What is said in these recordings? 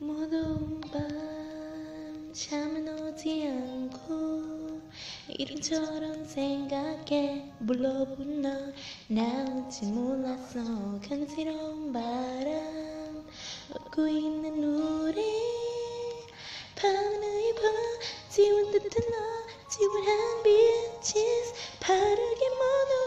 모든 밤 잠은 오지 않고 이런저런 생각에 물러본 너 나올지 몰랐어. 간지러운 바람 웃고 있는 우리 입어 지운 듯한 너 지원한 빛이 바르게 묻어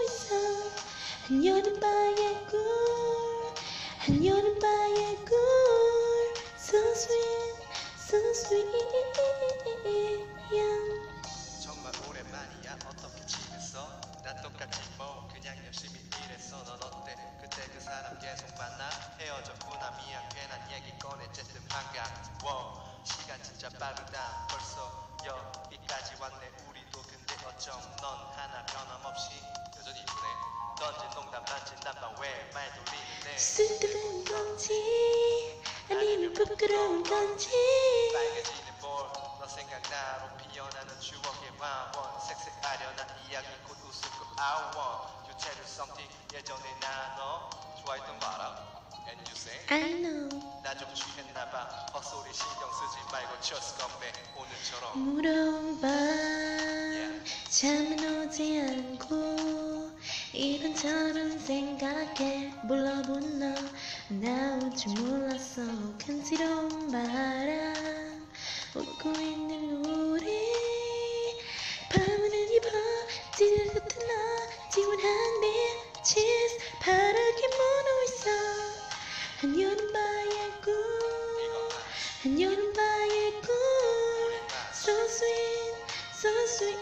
so sweet. 정말 오랜만이야. 어떻게 지냈어? 난 똑같이 뭐 그냥 열심히 일했어. 넌 어때? 그때 그 사람 계속 만나? 헤어졌구나 미안 괜한 얘기 꺼냈쨌든 반가 워. 시간 진짜 빠르다. 벌써 여기까지 왔네. 우리도 근데 어쩜 넌 하나 변함없이 여전히 이쁘네. 던진 농담 반진 난방 왜 말 돌리는데? 쓸데없는 건지 아니면 부끄러운 건지 너 생각나로 피어나는 추억의 화원 색색아련한 이야기 곧 웃을 거 I want You tell you something 예전에 나 너 좋아했던 거 알아? And you say? I know. 나 좀 취했나봐. 헛소리 신경 쓰지 말고 just come back 오늘처럼. 무더운 밤 잠은 오지 않고 이런저런 생각에 불러본 너 나 올 줄 몰랐어. 간지러운 바람 빛이 바르게 묻어 있어. 한여름밤의 꿀 한여름밤의 꿀. So sweet, so sweet.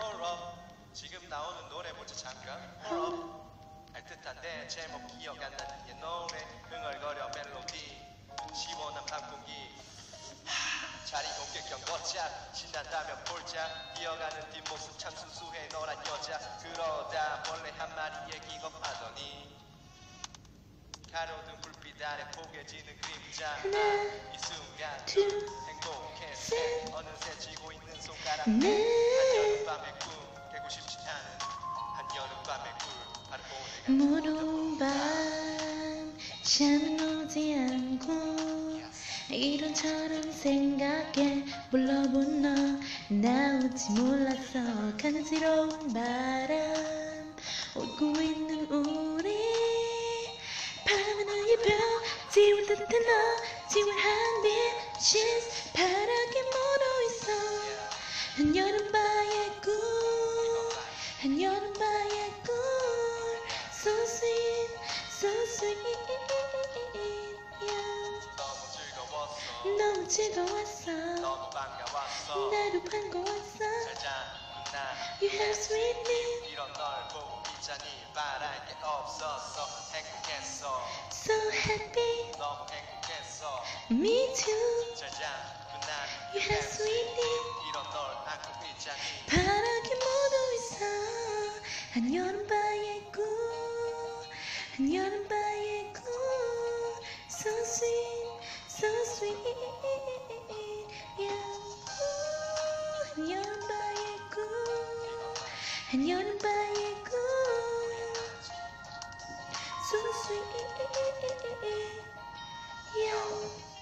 Hold up 지금 나오는 노래 뭔지 잠깐 Hold up 알 듯한데 제목 기억 안 나는 옛 노래 흥얼거려 멜로디 시원한 밤 공기. 하, 자리 공격형 걷자 신난다면 볼 자 뛰어가는 뒷모습 참 순수해. 너란 여자 그러다 벌레 한 마리에 기겁하더니 가로등 불빛 아래 포개지는 그림자. 하나, 이 순간 둘, 행복해 셋. 어느새 쥐고 있는 손가락. 넷. 한여름밤의 꿈 깨고 싶지 않은 한여름밤의 꿀. 바로 무더운 밤 잠은 오지 않고 이런저런 생각에 불러본 너 나올지 몰랐어 간지러운 바람 웃고 있는 우리 밤하늘 입혀 지울 듯한 너 지원한 빛이 파랗게 묻어있어. 한여름밤의 꿀 한여름밤의 꿀 So sweet, so sweet 너무 즐거웠어. 너무 반가웠어. 나도 반가웠어. You have sweet me 이런 널 보고 있자니 바랄 게 없었어. 행복했어. So happy. 너무 행복했어. Me too. 잘자 굿나. You have sweet me 이런 널 안고 있자니. 파랗게 묻어있어. 한 여름밤의 꿀 한여름밤의 꿀 So sweet, so sweet 한여름밤의 꿀 So sweet yeah.